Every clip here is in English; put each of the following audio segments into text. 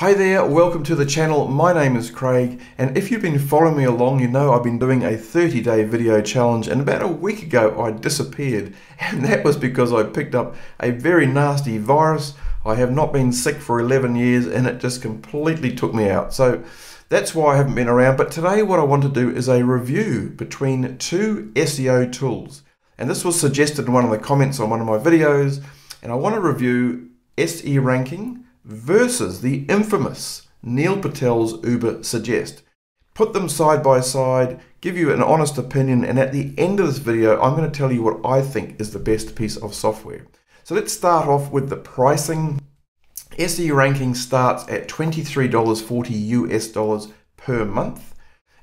Hi there, welcome to the channel. My name is Craig, and if you've been following me along, you know I've been doing a 30 day video challenge, and about a week ago I disappeared, and that was because I picked up a very nasty virus. I have not been sick for 11 years, and it just completely took me out. So that's why I haven't been around. But today, what I want to do is a review between two SEO tools, and this was suggested in one of the comments on one of my videos, and I want to review SE ranking versus the infamous Neil Patel's Ubersuggest. Put them side by side, give you an honest opinion, and at the end of this video, I'm going to tell you what I think is the best piece of software. So let's start off with the pricing. SE ranking starts at $23.40 US dollars per month,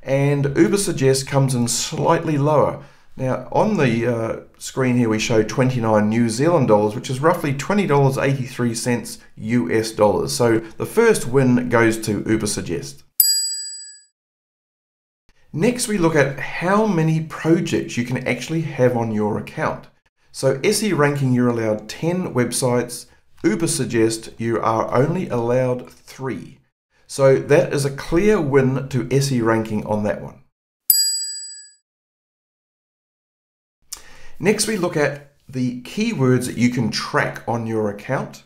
and Ubersuggest comes in slightly lower. Now, on the uh, screen here, we show 29 New Zealand dollars, which is roughly $20.83 US dollars. So the first win goes to Ubersuggest. Next, we look at how many projects you can actually have on your account. So SE ranking, you're allowed 10 websites. Ubersuggest, you are only allowed three. So that is a clear win to SE ranking on that one. Next, we look at the keywords that you can track on your account.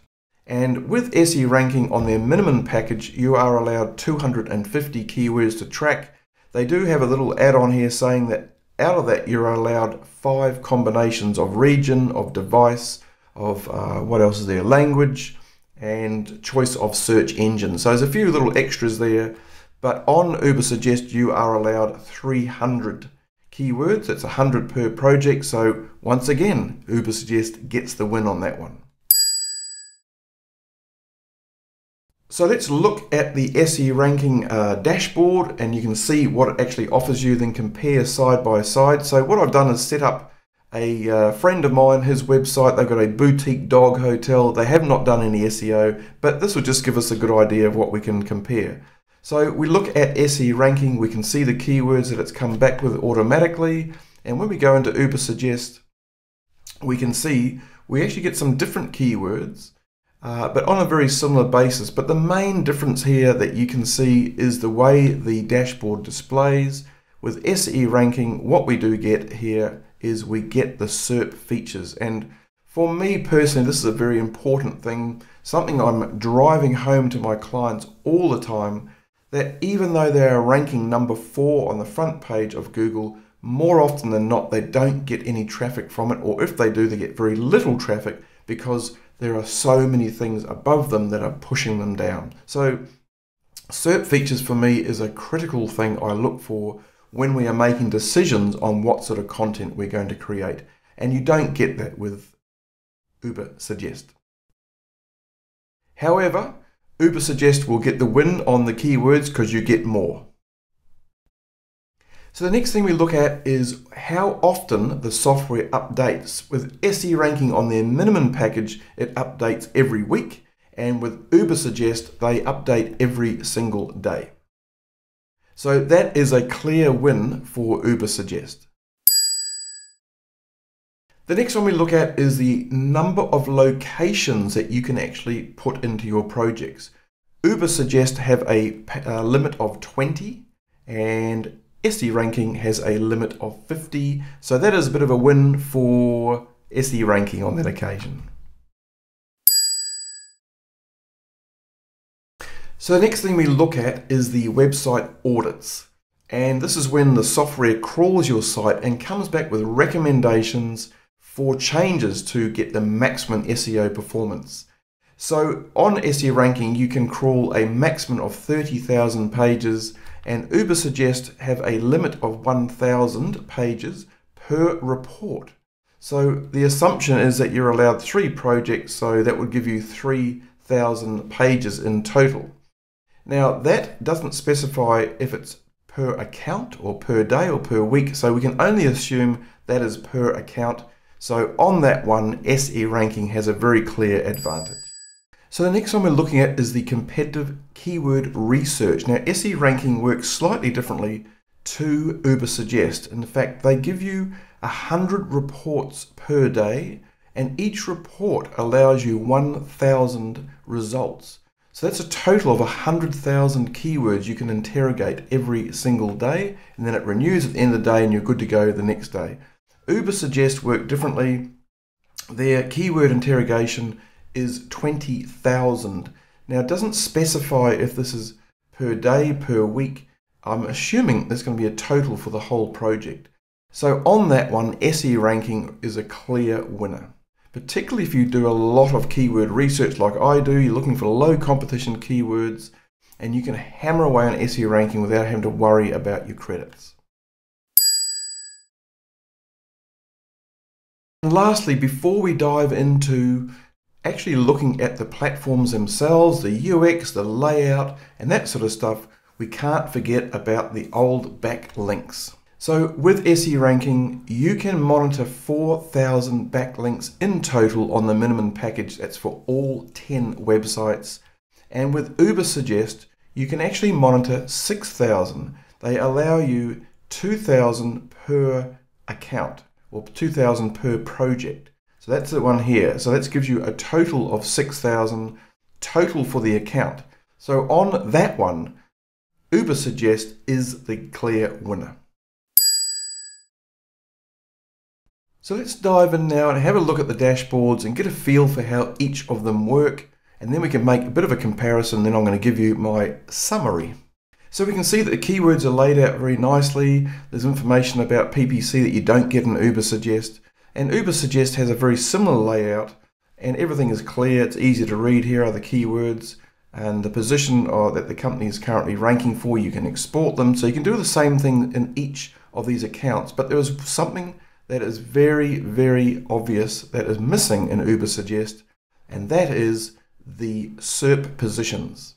And with SE ranking on their minimum package, you are allowed 250 keywords to track. They do have a little add on here saying that out of that, you're allowed five combinations of region, of device, of uh, what else is there, language, and choice of search engine. So there's a few little extras there. But on Ubersuggest, you are allowed 300 keywords. It's 100 per project. So once again, Ubersuggest gets the win on that one. So let's look at the SE ranking uh, dashboard and you can see what it actually offers you, then compare side by side. So what I've done is set up a uh, friend of mine, his website, they've got a boutique dog hotel. They have not done any SEO, but this will just give us a good idea of what we can compare. So we look at SE ranking, we can see the keywords that it's come back with automatically. And when we go into Ubersuggest, we can see we actually get some different keywords, uh, but on a very similar basis. But the main difference here that you can see is the way the dashboard displays. With SE ranking, what we do get here is we get the SERP features. And for me personally, this is a very important thing, something I'm driving home to my clients all the time that even though they are ranking number four on the front page of Google, more often than not, they don't get any traffic from it, or if they do, they get very little traffic because there are so many things above them that are pushing them down. So, SERP features for me is a critical thing I look for when we are making decisions on what sort of content we're going to create. And you don't get that with Ubersuggest. However, Ubersuggest will get the win on the keywords because you get more. So the next thing we look at is how often the software updates. With SE ranking on their minimum package, it updates every week, and with Ubersuggest, they update every single day. So that is a clear win for Ubersuggest. The next one we look at is the number of locations that you can actually put into your projects. Ubersuggest have a, a limit of 20 and SE ranking has a limit of 50. So that is a bit of a win for SE ranking on that occasion. So the next thing we look at is the website audits. And this is when the software crawls your site and comes back with recommendations for changes to get the maximum SEO performance. So on SEO ranking, you can crawl a maximum of 30,000 pages and Ubersuggest have a limit of 1,000 pages per report. So the assumption is that you're allowed three projects, so that would give you 3,000 pages in total. Now that doesn't specify if it's per account or per day or per week, so we can only assume that is per account so on that one, SE ranking has a very clear advantage. So the next one we're looking at is the competitive keyword research. Now SE ranking works slightly differently to Ubersuggest. In fact, they give you 100 reports per day and each report allows you 1,000 results. So that's a total of 100,000 keywords you can interrogate every single day, and then it renews at the end of the day and you're good to go the next day. Ubersuggest work differently. Their keyword interrogation is 20,000. Now it doesn't specify if this is per day, per week. I'm assuming there's going to be a total for the whole project. So on that one, SE ranking is a clear winner. Particularly if you do a lot of keyword research like I do, you're looking for low competition keywords, and you can hammer away on SE ranking without having to worry about your credits. And lastly, before we dive into actually looking at the platforms themselves, the UX, the layout, and that sort of stuff, we can't forget about the old backlinks. So with SE ranking, you can monitor 4,000 backlinks in total on the minimum package. That's for all 10 websites. And with Ubersuggest, you can actually monitor 6,000. They allow you 2,000 per account or 2,000 per project. So that's the one here. So that gives you a total of 6,000 total for the account. So on that one, Ubersuggest is the clear winner. So let's dive in now and have a look at the dashboards and get a feel for how each of them work. And then we can make a bit of a comparison. Then I'm going to give you my summary. So we can see that the keywords are laid out very nicely. There's information about PPC that you don't get in Ubersuggest. And Ubersuggest has a very similar layout and everything is clear. It's easy to read. Here are the keywords and the position uh, that the company is currently ranking for. You can export them. So you can do the same thing in each of these accounts. But there is something that is very, very obvious that is missing in Ubersuggest, and that is the SERP positions.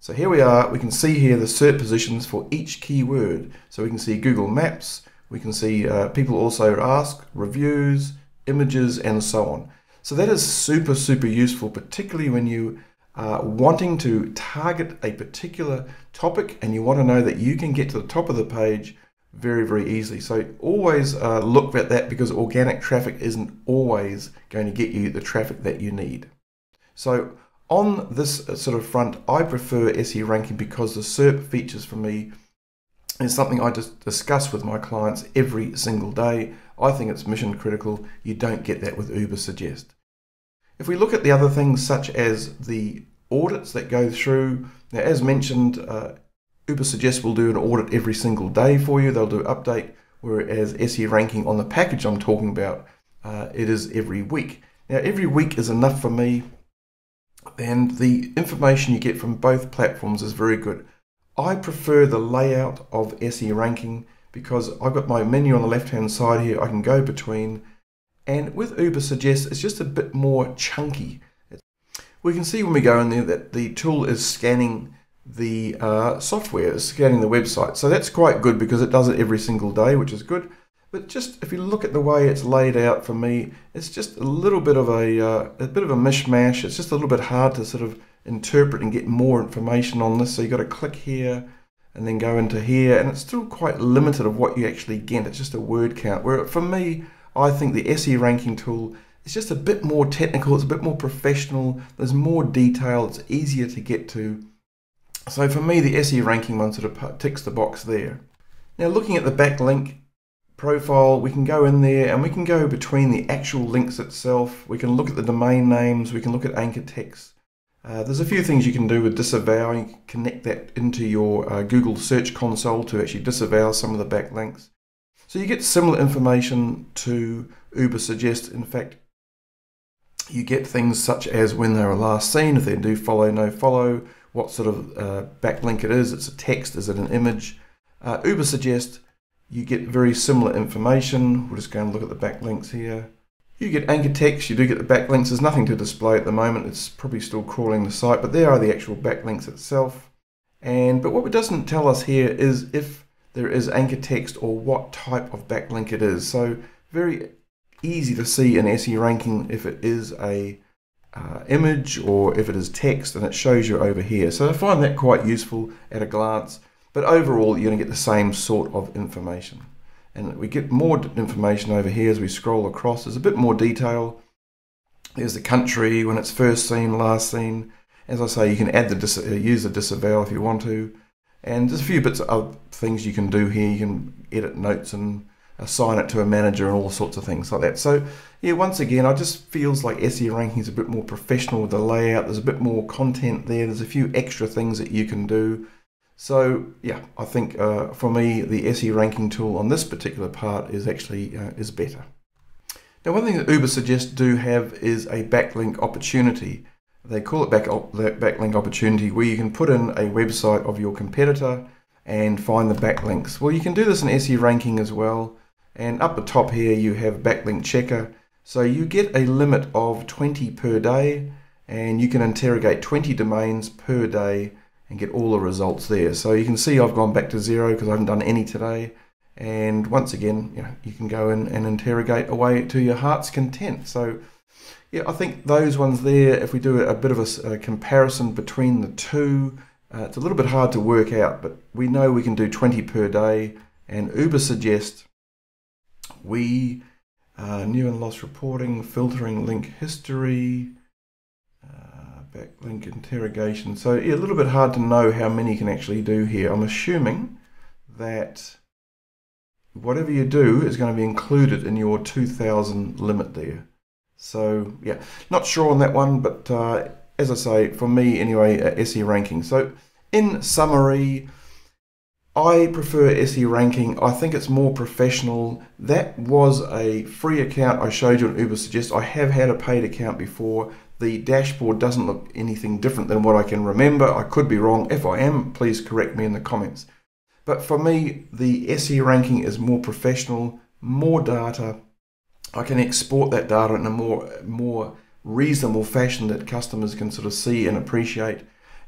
So here we are, we can see here the SERP positions for each keyword. So we can see Google Maps, we can see uh, people also ask, reviews, images, and so on. So that is super, super useful, particularly when you are wanting to target a particular topic and you want to know that you can get to the top of the page very, very easily. So always uh, look at that because organic traffic isn't always going to get you the traffic that you need. So on this uh, sort of front, I prefer SE ranking because the SERP features for me is something I just discuss with my clients every single day. I think it's mission critical. You don't get that with Ubersuggest. If we look at the other things such as the audits that go through, now as mentioned, uh, Ubersuggest will do an audit every single day for you. They'll do update, whereas SE ranking on the package I'm talking about, uh, it is every week. Now every week is enough for me and the information you get from both platforms is very good. I prefer the layout of SE ranking because I've got my menu on the left hand side here I can go between and with Ubersuggest it's just a bit more chunky. We can see when we go in there that the tool is scanning the uh, software, is scanning the website. So that's quite good because it does it every single day, which is good. But just if you look at the way it's laid out for me, it's just a little bit of a, uh, a bit of a mishmash. It's just a little bit hard to sort of interpret and get more information on this. So you've got to click here and then go into here, and it's still quite limited of what you actually get. It's just a word count. Where for me, I think the SE ranking tool is just a bit more technical. It's a bit more professional. There's more detail. It's easier to get to. So for me, the SE ranking one sort of ticks the box there. Now looking at the backlink profile, we can go in there and we can go between the actual links itself. We can look at the domain names. We can look at anchor text. Uh, there's a few things you can do with disavowing. Connect that into your uh, Google Search Console to actually disavow some of the backlinks. So you get similar information to Ubersuggest. In fact, you get things such as when they were last seen, if they do follow, no follow, what sort of uh, backlink it is. It's a text, is it an image? Uh, Ubersuggest, you get very similar information. We'll just go and look at the backlinks here. You get anchor text, you do get the backlinks. There's nothing to display at the moment. It's probably still crawling the site, but there are the actual backlinks itself. And But what it doesn't tell us here is if there is anchor text or what type of backlink it is. So very easy to see in SE ranking if it is a uh, image or if it is text and it shows you over here. So I find that quite useful at a glance, but overall you're going to get the same sort of information. And we get more information over here as we scroll across. There's a bit more detail. There's the country, when it's first seen, last seen. As I say, you can add the uh, use the disavow if you want to, and there's a few bits of things you can do here. You can edit notes and assign it to a manager and all sorts of things like that. So yeah, once again, I just feels like SE ranking is a bit more professional with the layout. There's a bit more content there. There's a few extra things that you can do. So yeah, I think uh, for me, the SE ranking tool on this particular part is actually uh, is better. Now, one thing that Uber suggests do have is a backlink opportunity. They call it back, backlink opportunity, where you can put in a website of your competitor and find the backlinks. Well, you can do this in SE ranking as well. And up the top here, you have backlink checker. So you get a limit of 20 per day, and you can interrogate 20 domains per day and get all the results there. So you can see I've gone back to zero because I haven't done any today. And once again, you know, you can go in and interrogate away to your heart's content. So yeah, I think those ones there, if we do a, bit of a, a comparison between the two, uh, it's a little bit hard to work out, but we know we can do 20 per day. And Ubersuggest we, uh, new and lost reporting, filtering link history, backlink interrogation. So yeah, a little bit hard to know how many can actually do here. I'm assuming that whatever you do is going to be included in your 2000 limit there. So yeah, not sure on that one, but uh, as I say, for me anyway, uh, SE ranking. So in summary, I prefer SE ranking. I think it's more professional. That was a free account I showed you on Ubersuggest. I have had a paid account before. The dashboard doesn't look anything different than what I can remember. I could be wrong. If I am, please correct me in the comments. But for me, the SE ranking is more professional, more data. I can export that data in a more, more reasonable fashion that customers can sort of see and appreciate.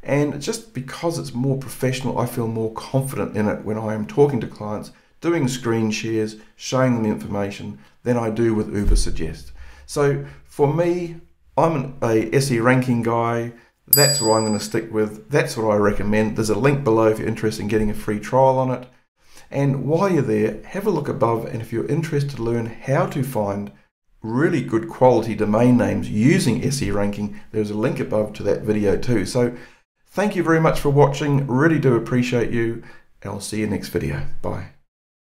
And just because it's more professional, I feel more confident in it when I am talking to clients, doing screen shares, showing them the information than I do with Ubersuggest. So for me, I'm an a SE ranking guy. That's what I'm going to stick with. That's what I recommend. There's a link below if you're interested in getting a free trial on it. And while you're there, have a look above. And if you're interested to learn how to find really good quality domain names using SE ranking, there's a link above to that video too. So Thank you very much for watching. Really do appreciate you. I'll see you next video. Bye.